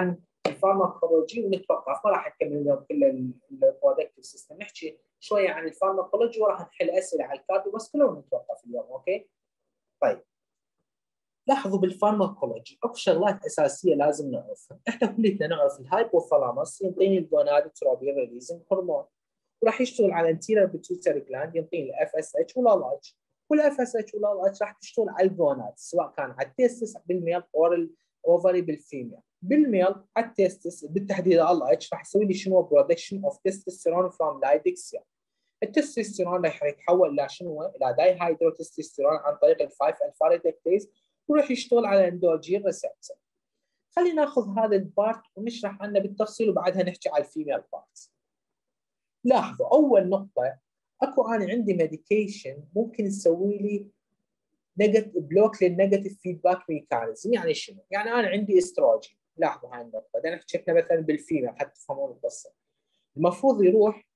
عن ال pharmacology ونتوقف ما راح نكمل اليوم كل ال reproductive system نحكي شوية عن ال pharmacology وراح نحل أسئلة على ال cardiovascular ونتوقف اليوم okay؟ طيب. لاحظوا بال pharmacology أكو شغلات أساسية لازم نعرفها، إحنا كلنا نعرف ال hypothalamus ينطيني ال gonadotropin releasing hormone وراح يشتغل على anterior pituitary gland ينطيني ال FSH وال LH وال FSH وال LH راح تشتغل على ال gonad سواء كان على ال testis بال male أو الاوفري بالفيميل بالميل التستس بالتحديد LH راح يسوي لي شنو production of testosterone from Leydig cell التستوستيرون راح يتحول إلى شنو؟ إلى dihydrotestosterone عن طريق ال five alpha reductase ويروح يشتغل على androgen receptor. خلينا ناخذ هذا ال part ونشرح عنه بالتفصيل وبعدها نحكي على ال female part. لاحظوا أول نقطة أكو أنا عندي medication ممكن تسوي لي negative block لل negative feedback mechanism يعني شنو؟ يعني أنا عندي استروجين لاحظوا هاي النقطة بدنا نحكي إحنا مثلا بال female حتى تفهمون القصة. المفروض يروح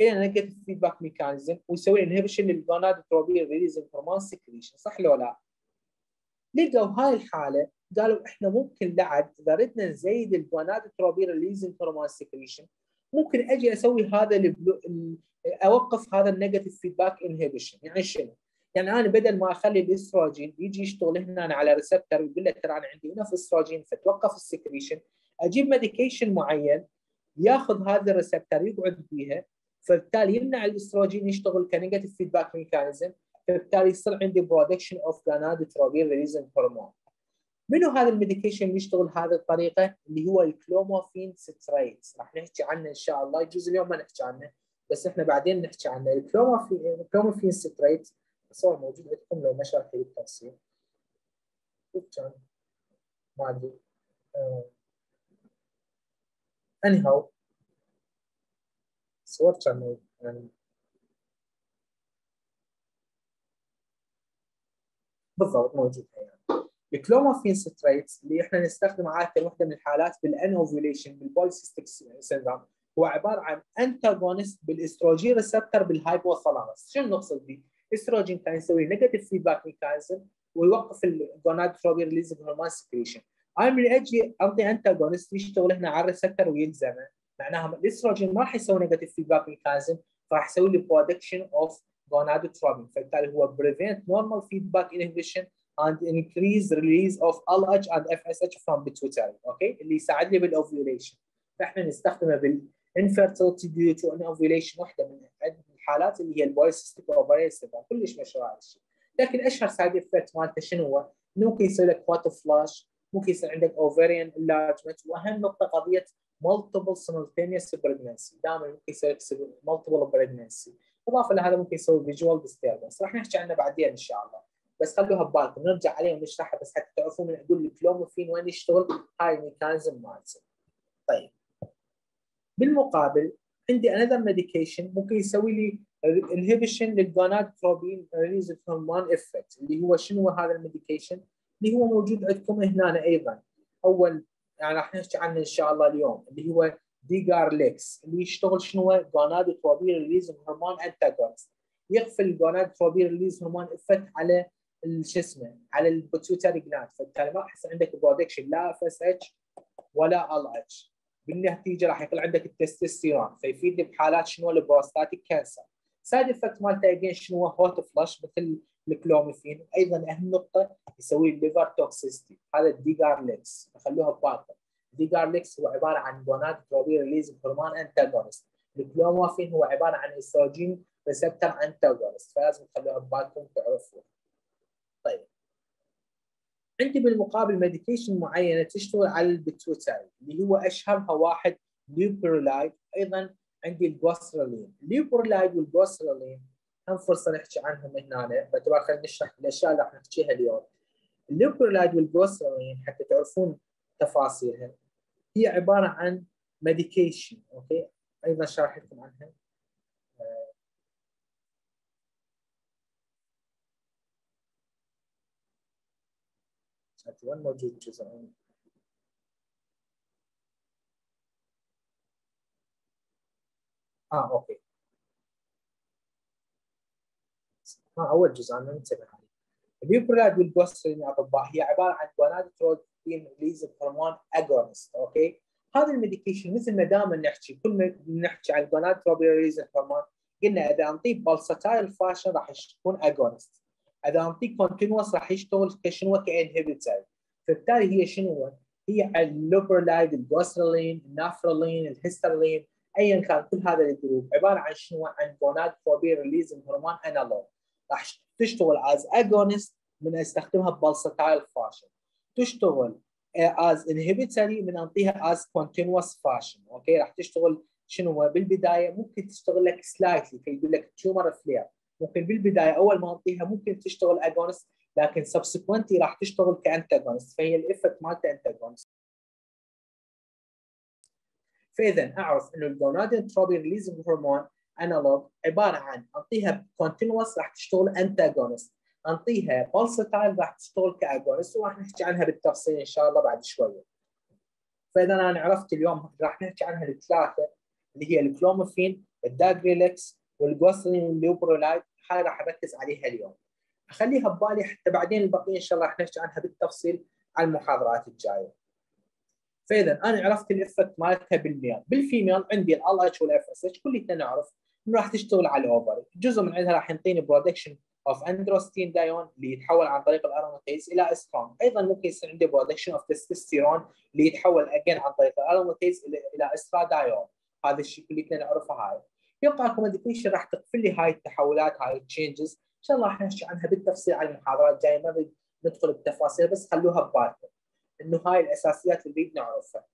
إلى negative feedback mechanism ويسوي inhibition لل gonadotropin release hormone secretion صح لو لا؟ لقوا هاي الحالة قالوا إحنا ممكن بعد إذا ردنا نزيد ال gonadotropin release hormone secretion ممكن أجي أسوي هذا. أوقف هذا ال negative feedback inhibition يعني شنو؟ يعني أنا بدل ما أخلي الإستروجين يجي يشتغل هنا على receptor ويقول له ترى أنا عندي هنا في استروجين فتوقف ال secretion أجيب medication معين ياخذ هذا ال receptor يقعد فيها فبالتالي يمنع الإستروجين يشتغل ك negative feedback mechanism فبالتالي يصير عندي production of gonadotropin releasing hormone منو هذا ال medication يشتغل هذه الطريقة؟ اللي هو ال clomiphene citrate راح نحكي عنه إن شاء الله. يجوز اليوم ما نحكي عنه بس إحنا بعدين نحكي عنه. الكلوموفين ستريت صار موجود عندكم لو ما شرحي بالتفصيل كان ما ادري اني هاو صور كان يعني بالضبط موجود يعني. الكلوموفين ستريتس اللي إحنا نستخدمه عادة وحده من الحالات بالان اوفيوليشن بالبوليسيستيك syndrome هو عبارة عن antagonist بال estrogen receptor بال hypothalamus شنو نقصد به؟ الاستروجين كان يسوي negative feedback mechanism ويوقف ال gonadotropin release hormone secretion أنا من أجي أعطي antagonist يشتغل هنا على ال receptor ويلزمه معناها الاستروجين ما راح يسوي negative feedback mechanism فراح يسوي لي production of gonadotropin. فبالتالي هو prevent normal feedback inhibition and increase release of LH and FSH from pituitary okay اللي يساعد لي بال ovulation فاحنا نستخدمه بال infertility due to anovulation واحدة من الحالات اللي هي ال polycystic ovary كلش مشهور هذا الشيء. لكن أشهر side effect مالته شنو هو؟ ممكن يصير لك hot flash ممكن يصير عندك ovarian enlargement وأهم نقطة قضية multiple simultaneous pregnancy. دائما ممكن يصير multiple pregnancy. إضافة لهذا ممكن يسوي visual disturbance راح نحكي عنه بعدين إن شاء الله. بس خلوها ببالكم. نرجع عليه ونشرحها بس حتى تعرفون من أقول ال clomiphene وين يشتغل هاي ال mechanism مالته. طيب. بالمقابل عندي another medication ممكن يسوي لي inhibition لل gonadotropin release hormone effect اللي هو شنو هذا ال medication؟ اللي هو موجود عندكم هنا أيضا. أول يعني راح نحكي عنه إن شاء الله اليوم اللي هو degarelix اللي يشتغل شنو؟ gonadotropin release hormone antagonist يقفل ال gonadotropin release hormone effect على شو اسمه؟ على ال pituitary gland فبالتالي ما راح يصير عندك production لا FSH ولا LH بالنتيجه راح يقل عندك التستوستيرون فيفيدني بحالات شنو؟ ال prostatic cancer. side effect مالته again شنو؟ hot flash مثل ال clomiphene أيضا أهم نقطة يسوي ال liver toxicity هذا ال degarelix خلوها ببالكم degarelix هو عبارة عن gonadotropin release hormone antagonist ال clomiphene هو عبارة عن estrogen receptor antagonist فلازم تخلوها ببالكم تعرفوها عندي بالمقابل medication معينة تشتغل على ال pituitary اللي هو أشهرها واحد leuprolide أيضا عندي ال goserelin. ال leuprolide وال goserelin هم فرصة نحكي عنهم هنا باعتبار خلينا نشرح الأشياء اللي راح نحكيها اليوم. ال leuprolide وال goserelin حتى تعرفون تفاصيلها هي عبارة عن medication okay أيضا شرحت لكم عنها. وين موجود جزء آه okay. آه أول جزء أنا انتبه عليه. ال leuprolide وال goserelin يا اطباء هي عبارة عن gonadotropin release hormone agonist okay؟ هذا ال medication مثل ما دائما نحكي كل ما نحكي عن ال gonadotropin release hormone قلنا إذا أنطيه pulsatile fashion راح يكون agonist اذا انطيه continuous راح يشتغل كشنو ك inhibitor فبالتالي هي شنو؟ هي اللوبرلايد الجوسترلين النافرلين الهسترلين ايا كان كل هذا ال group عبارة عن شنو؟ عن gonadotropin release hormone analog راح تشتغل as agonist من استخدمها ب pulsatile fashion تشتغل as inhibitory من انطيها as continuous fashion okay؟ راح تشتغل شنو؟ بالبداية ممكن تشتغل لك slightly فيقول لك tumor flare ممكن بالبداية أول ما انطيها ممكن تشتغل agonist لكن subsequently راح تشتغل ك antagonist فهي ال effect مالته antagonist فإذا أعرف إنه ال gonadotropin releasing hormone analog عبارة عن انطيها continuous راح تشتغل antagonist انطيها pulsatile راح تشتغل ك agonist وراح نحكي عنها بالتفصيل إن شاء الله بعد شوية فإذا أنا عرفت اليوم راح نحكي عنها الثلاثة اللي هي الكلوموفين الداجريلكس والجوسلين والليوبرولايد هاي راح اركز عليها اليوم. اخليها ببالي حتى بعدين البقيه إن شاء الله راح نحكي عنها بالتفصيل على المحاضرات الجاية. فإذا أنا عرفت ال effect مالتها بال male. بال female عندي LH وال FSH كلنا نعرف إنه راح تشتغل على ال ovary جزء من عندها راح ينطيني production of androstenedione اللي يتحول عن طريق ال aromatase إلى أسترون. أيضا ممكن يصير عندي production of testosterone اللي يتحول again عن طريق ال aromatase إلى استرادايون. هذا الشيء كلنا نعرفه هاي. يبقى اكو راح تقفل لي هاي التحولات هاي ال changes إن شاء الله راح نحكي عنها بالتفصيل على المحاضرات الجاية ما ندخل بالتفاصيل بس خلوها ببالكم إنه هاي الأساسيات اللي نريد نعرفها.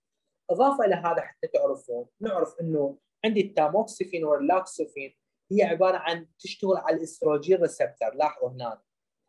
إضافة إلى هذا حتى تعرفون نعرف إنه عندي ال tamoxifen وال raloxifene هي عبارة عن تشتغل على ال estrogen receptor لاحظوا هنا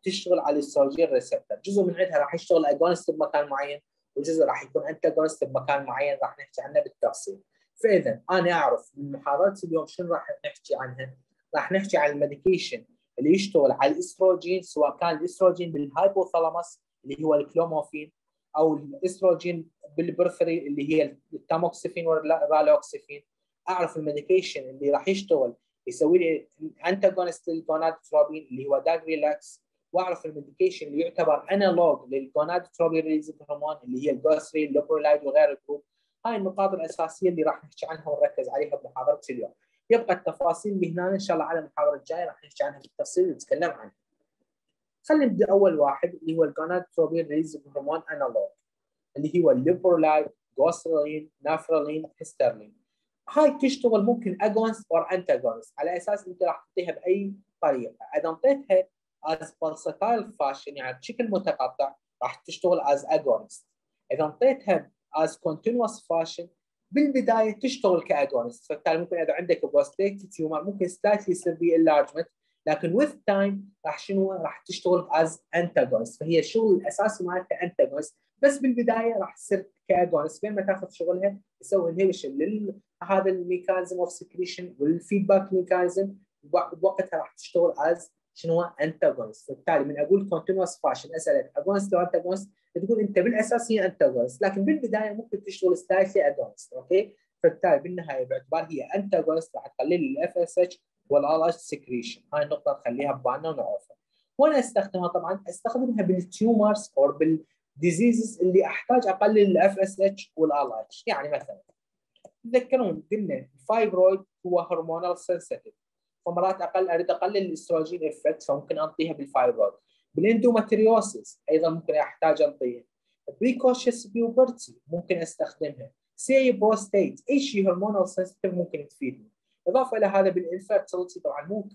تشتغل على ال estrogen receptor جزء من عندها راح يشتغل agonist بمكان معين وجزء راح يكون antagonist بمكان معين راح نحكي عنه بالتفصيل. فإذا أنا أعرف من محاضره اليوم شنو راح نحكي عنها. راح نحكي عن ال medication اللي يشتغل على الإستروجين سواء كان ال estrogen بال hypothalamus اللي هو ال clomiphene أو ال estrogen بال periphery اللي هي ال tamoxifen وال raloxifene أعرف ال medication اللي راح يشتغل يسوي لي antagonist لل gonadotropin اللي هو degarelix وأعرف ال medication اللي يعتبر analog لل gonadotropin release hormone اللي هي ال goserelin ال leuprolide وغير ال group. هاي النقاط الأساسية اللي راح نحكي عنها ونركز عليها بمحاضرة اليوم. يبقى التفاصيل اللي هنا إن شاء الله على المحاضرة الجاية راح نحكي عنها بالتفصيل ونتكلم عنها. خلينا نبدأ أول واحد اللي هو ال gonadotropin releasing hormone analog اللي هو ال leuprolide goserelin nafarelin histrelin هاي تشتغل ممكن agonist أو antagonist على أساس أنت راح تعطيها بأي طريقة. إذا اعطيتها as pulsatile fashion يعني بشكل متقطع راح تشتغل as agonist إذا اعطيتها as continuous fashion بالبداية تشتغل ك agonist فبالتالي ممكن إذا عندك prostate tumor ممكن slightly يصير به enlargement لكن with time راح شنو؟ راح تشتغل as antagonist فهي الشغل الأساسي مالتها antagonist بس بالبداية راح تصير ك agonist بين ما تاخذ شغلها تسوي inhibition لهذا ال mechanism of secretion وال feedback mechanism بوقتها راح تشتغل as شنو antagonist فبالتالي من أقول continuous fashion أسألك agonist أو antagonist تقول أنت بالأساس هي antagonist لكن بالبداية ممكن تشتغل slightly agonist okay؟ فبالتالي بالنهاية باعتبار هي antagonist راح تقلل ال FSH وال LH secretion هاي النقطة نخليها ببالنا ونعرفها. وأنا أستخدمها طبعا أستخدمها بال tumors أو بال diseases اللي أحتاج أقلل ال FSH وال LH يعني مثلا تذكرون قلنا ال fibroid هو hormonal sensitive فمرات أقل أريد أقلل ال estrogen effect فممكن انطيها بال fibroid بال endometriosis أيضا ممكن أحتاج انطيها precocious puberty ممكن أستخدمها. CA prostate أي شيء hormonal sensitive ممكن تفيدني. إضافة إلى هذا بال infertility طبعا مو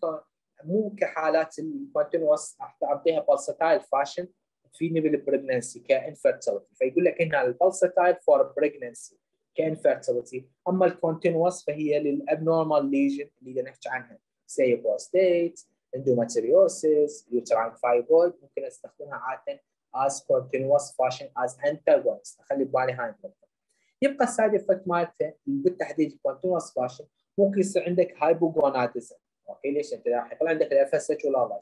مو كحالات ال continuous أعطيها pulsatile fashion تفيدني بال pregnancy ك infertility فيقول لك هنا ال pulsatile for pregnancy ك infertility أما ال continuous فهي لل abnormal lesion اللي نحكي عنها. CA prostate endometriosis uterine fibroid ممكن أستخدمها عادة as continuous fashion as antagonist. أخلي ببالي هاي النقطة. يبقى ال side effect مالته بالتحديد continuous fashion ممكن يصير عندك hypogonadism okay ليش أنت راح عندك ال FSH وال LH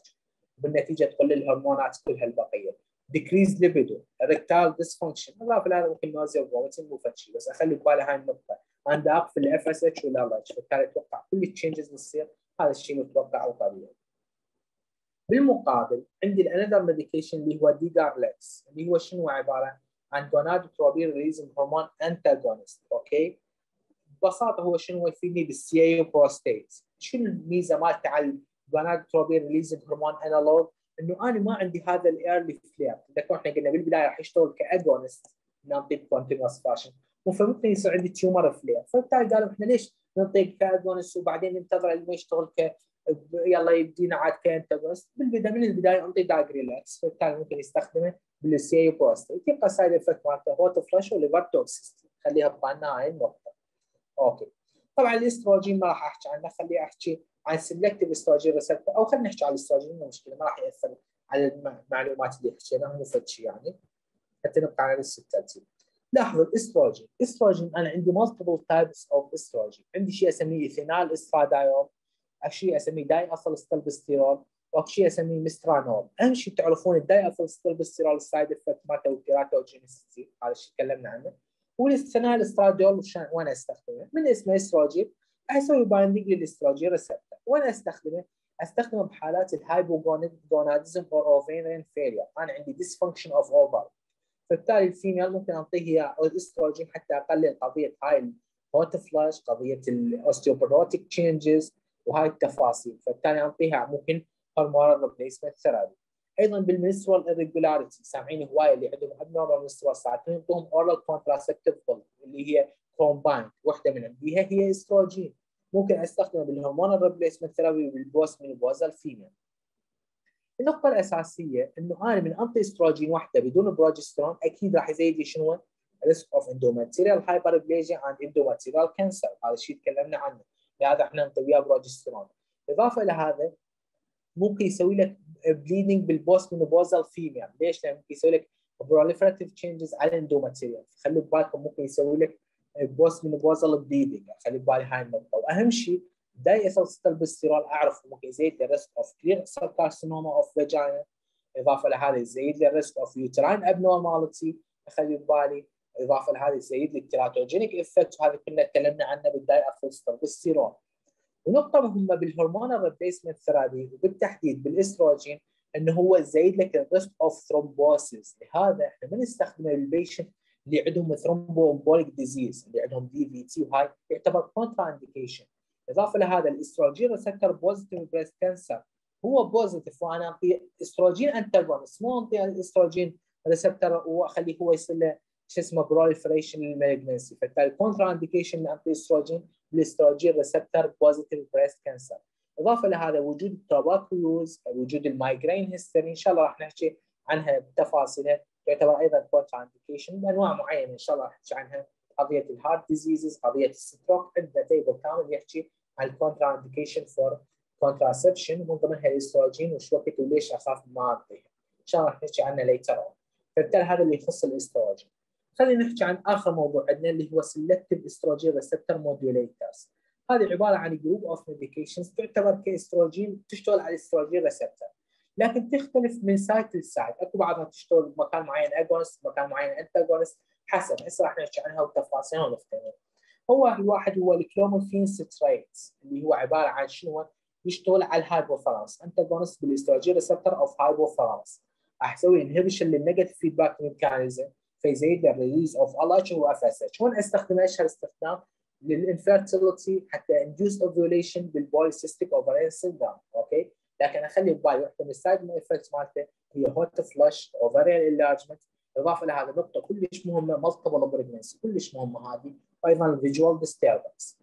بالنتيجة تقل الهرمونات كلها البقيه decrease libido erectile dysfunction. اضافه لهذا ممكن nausea و vomiting مو شيء بس أخلي ببالي هاي النقطة. أنا اقفل ال FSH وال LH بالتالي أتوقع كل ال changes اللي تصير هذا الشيء متوقع وطبيعي بالمقابل عندي ال another medication اللي هو degarelix اللي هو شنو عبارة عن gonadotropin releasing hormone antagonist okay ببساطة هو شنو يفيدني بال CA prostate شنو الميزة مالته على ال gonadotropin releasing hormone analog إنه أنا ما عندي هذا ال early flare تذكروا إحنا قلنا بالبداية راح يشتغل ك agonist نعطيك continuous fashion فممكن يصير عندي tumor flare فبالتالي قالوا إحنا ليش نعطيك ك agonist وبعدين ننتظر لما يشتغل ك يلا يدينا عاد ك antagonist بالبدايه من البداية انطي degarelix فبالتالي ممكن يستخدمه بال CA prostate يبقى side effect مالته hot flush و liver toxicity خليها ببالنا هاي النقطه okay. طبعا الاستروجين ما راح أحكي عنه. خليه أحكي عن selective estrogen receptor أو خلينا نحكي عن الاستروجين مو مشكلة ما راح يأثر على المعلومات اللي حكيناها مو فد شيء يعني. حتى نبقى على نفس الترتيب لاحظوا الإستروجين. الإستروجين أنا عندي multiple types of estrogen عندي شيء أسميه ethinyl estradiol شيء أسميه diethylstilbestrol وشيء أسميه mestranol. أهم شيء تعرفون ال diethylstilbestrol ال side effect مالته وال teratogenicity هذا الشيء تكلمنا عنه. وال ethinyl estradiol وين أستخدمه؟ من اسمه استروجين أسوي binding لل estrogen receptor وين أستخدمه؟ أستخدمه بحالات ال hypogonadism أو ovarian failure أنا عندي dysfunction of ovary فبالتالي ال female ممكن أعطيه الأستروجين حتى أقلل قضية هاي ال hot flush قضية ال osteoporotic changes وهاي التفاصيل. فبالتالي أعطيها ممكن hormonal replacement therapy أيضا بال menstrual irregularity سامعين هوايه اللي عندهم abnormal menstrual ساعات يعطوهم oral pill اللي هي combined واحدة منهم بها هي استروجين ممكن استخدمه بال hormonal replacement therapy بال postmenopausal النقطة الأساسية إنه أنا من أنطي استروجين واحدة بدون بروجسترون أكيد راح يزيد لي شنو؟ risk of endometrial hyperplasia and endometrial cancer. هذا الشيء تكلمنا عنه. لهذا إحنا نعطي وياه بروجسترون إضافة إلى هذا ممكن يسوي لك bleeding بال postmenopausal female ليش؟ لأن ممكن يسوي لك proliferative changes على ال endometrial خلوا ببالكم ممكن يسوي لك postmenopausal bleeding خلي ببالي هاي النقطة. وأهم شيء diethylstilbestrol أعرف ممكن يزيد ال risk of clear cell carcinoma of vagina إضافة لهذا يزيد لي ال risk of uterine abnormality اخلي ببالي إضافة لهذا يزيد لي ال teratogenic effect وهذا كنا تكلمنا عنه بال diethylstilbestrol ونقطة مهمة بال hormonal replacement therapy وبالتحديد بالأستروجين إنه هو يزيد لك ال risk of thrombosis لهذا إحنا ما نستخدمه لل patient اللي عندهم thromboembolic disease اللي عندهم DVT وهاي يعتبر contraindication إضافة لهذا ال estrogen receptor positive breast cancer هو positive وأنا اعطي estrogen antagonist مو اعطي الاستروجين receptor وأخليه هو يصير له شو اسمه proliferation لل malignancy فبالتالي contraindication نعطي استروجين بال estrogen receptor positive breast cancer اضافه لهذا وجود ال tobacco use وجود ال migraine history إن شاء الله راح نحكي عنها بتفاصيلها تعتبر أيضا contraindication بأنواع معينة إن شاء الله راح نحكي عنها. قضية ال heart diseases قضية ال stroke عندنا table كامل يحكي ال contraindication for contraception من ضمنها الاستروجين وش وقت وليش أخاف ما أعطيها. إن شاء الله راح نحكي عنه later on فبالتالي هذا اللي يخص الإستروجين. خلينا نحكي عن آخر موضوع عندنا اللي هو selective estrogen receptor modulators هذه عبارة عن group of medications تعتبر كإستروجين تشتغل على ال estrogen receptor لكن تختلف من site ل site أكو بعضها تشتغل بمكان معين agonist مكان معين antagonist حسب هسه راح نحكي عنها وتفاصيلها ونفتهم هو الواحد هو ال clomiphene citrate اللي هو عبارة عن شنو؟ يشتغل على ال hypothalamus antagonist بال estrogen receptor of hypothalamus راح يسوي inhibition لل negative feedback mechanism فيزيد ال release of LH و FSH وين استخدم اشهر استخدام لل infertility حتى induce ovulation بال polycystic ovarian syndrome okay لكن أخلي ببالي واحدة من ال side effects مالته هي hot flash ovarian enlargement إضافة لهذا نقطه كلش مهمة multiple pregnancy كلش مهمة هذه. وأيضا ال visual disturbance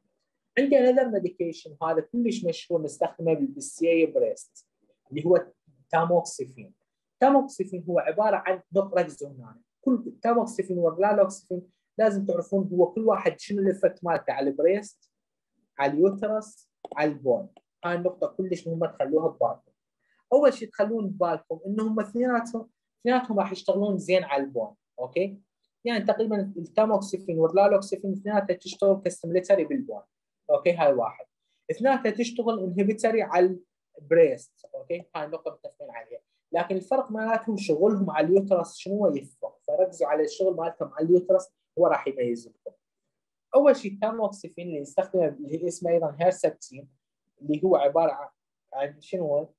عندي another medication هذا كلش مشهور نستخدمه بال CA breast اللي هو tamoxifen tamoxifen هو عبارة عن نقطه ركزوا هنا كل tamoxifen و raloxifene لازم تعرفون هو كل واحد شنو ال effect مالته على ال breast على ال uterus على ال bone هاي النقطة كلش مهمة تخلوها ببالكم. أول شيء تخلون ببالكم إنهم اثنيناتهم اثنيناتهم راح يشتغلون زين على ال bone، okay؟ يعني تقريبا ال tamoxifen وال raloxifene اثنيناتها تشتغل ك stimulatory بال bone. okay هاي واحد. اثنيناتها تشتغل inhibitory على ال breast، okay؟ هاي النقطة متفقين عليها. لكن الفرق مالتهم شغلهم على ال uterus شنو يفرق فركزوا على الشغل مالتهم على ال uterus هو راح يميز لكم. أول شيء التاموكسيفين اللي نستخدمه اللي اسمه أيضا Herceptin اللي هو عبارة عن شنو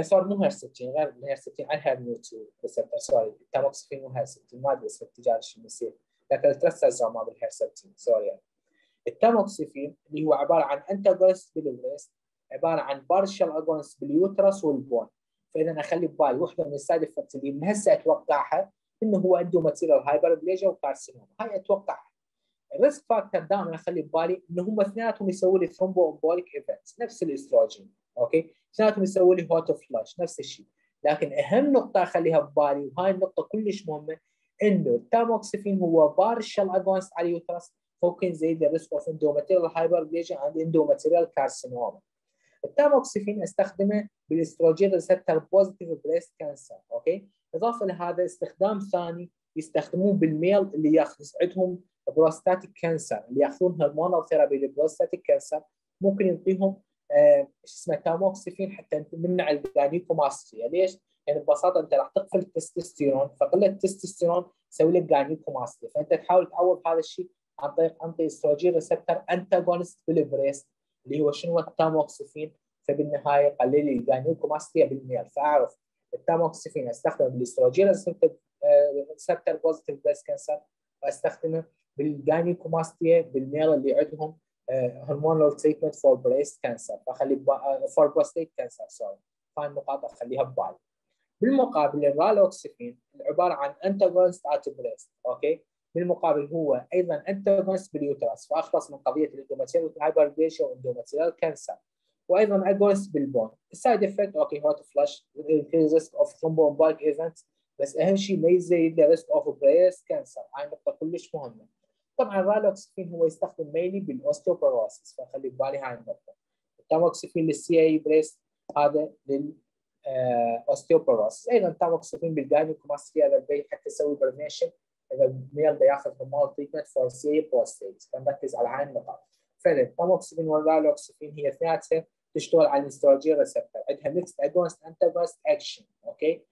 صار مو Herceptin غير ال Herceptin عنها neu two receptor sorry ال tamoxifen مو Herceptin ما أدري اسم التجاري شو بيصير لكن ال trastuzumab ال Herceptin sorry يعني. التاموكسفين اللي هو عبارة عن antagonist بال breast عبارة عن partial agonist بال uterus وال bone. فإذا أخلي ببالي وحدة من ال side effect اللي من هسه أتوقعها إنه هو عنده endometrial hyperplasia و carcinoma هاي أتوقعها. ال risk factor دائما أخلي ببالي إنه هم اثنيناتهم يسووا لي thromboembolic events نفس الأستروجين. okay اثنيناتهم يسووا لي hot flash نفس الشيء. لكن أهم نقطة أخليها ببالي وهاي النقطة كلش مهمة إنه التاموكسفين هو partial agonist على ال uterus ممكن يزيد ال risk of endometrial hyperplasia and endometrial carcinoma التاموكسفين أستخدمه بال estrogen receptor positive breast cancer okay؟ إضافة لهذا استخدام ثاني يستخدموه بال male اللي ياخذ عندهم prostatic cancer اللي ياخذون hormonal therapy لل prostatic cancer ممكن يعطيهم آه اسمه تاموكسفين حتى نمنع ال gynecomastia ليش؟ يعني ببساطة أنت راح تقفل التستوستيرون فقله التستوستيرون تسوي لك gynecomastia فأنت تحاول تعوض هذا الشيء عن طريق anti estrogen receptor antagonist بال breast اللي هو شنو؟ التاموكسفين فبالنهاية قلل لي ال gynecomastia بال male فأعرف التاموكسفين استخدمه بال estrogen receptor positive breast cancer وأستخدمه بال gynecomastia بال male اللي عندهم. hormonal treatment for breast cancer فخلي for prostate cancer sorry هاي النقاط أخليها ببالي بالمقابل ال raloxifene عبارة عن antagonist at breast okay بالمقابل هو أيضا antagonist بال uterus. فأخلص من قضية ال endometrial hyperplasia وال endometrial cancer وأيضا agonist بال bone. ال side effect okay hot flash risk of thromboembolic event بس أهم شيء ما يزيد risk of breast cancer هاي نقطه كلش مهمة. طبعا ال raloxifene هو يستخدم mainly بال osteoporosis فخلي ببالي هاي النقطة. ال tamoxifen لل CA breast هذا لل osteoporosis أيضا ال tamoxifen بال gynecomastia هذا حتى يسوي prevention إذا ال male بده ياخذ hormone treatment for CA prostate فنركز على هاي النقاط. فعلا ال tamoxifen وال raloxifene هي اثنيناتها تشتغل على ال estrogen receptor عندها mixed agonist antagonist action okay؟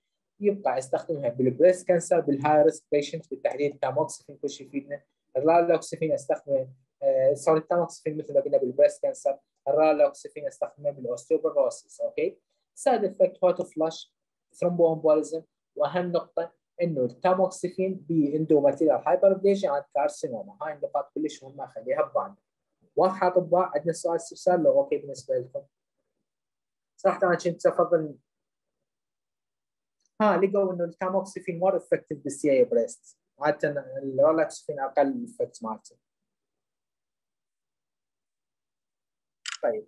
يبقى استخدمها بال breast cancer بال high risk patient بالتحديد التاموكسفين كل شيء يفيدنا. ال raloxifene استخدمه آه sorry ال tamoxifen مثل ما قلنا بال breast cancer ال raloxifene استخدمه بال osteoporosis okay؟ side effect hot flash thromboembolism وأهم نقطة إنه ال tamoxifen ب endometrial hyperplasia and carcinoma. هاي النقاط كلش مهمة خليها ببالنا واضحة اطباء عندنا سؤال استفسار لو okay بالنسبة لكم. صراحة أنا كنت افضل ها لقوا إنه ال tamoxifen more effective بال CA breast عادة ال raloxifene أقل effect مالته. طيب.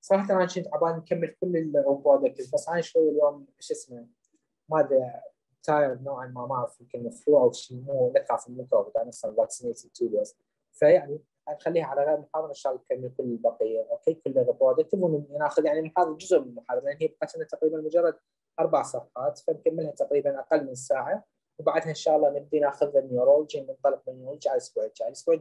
صراحة أنا كنت عبالي نكمل كل ال reproductive بس أنا شوي اليوم شو اسمه ما أدري tired نوعا ما ما أعرف يمكن flu أو شيء مو نخاف من الكوفيد أنا أصلا vaccinated two dose فيعني نخليها على غير محاضرة إن شاء الله نكمل كل البقية okay؟ كل ال reproductive وناخذ يعني المحاضرة جزء من المحاضرة لأن هي بقت تقريبا مجرد أربع صفحات فنكملها تقريبا أقل من ساعة. وبعدها إن شاء الله نبدي ناخذ ال neurology ننطلق من ال neurology على الأسبوع الجاي. الأسبوع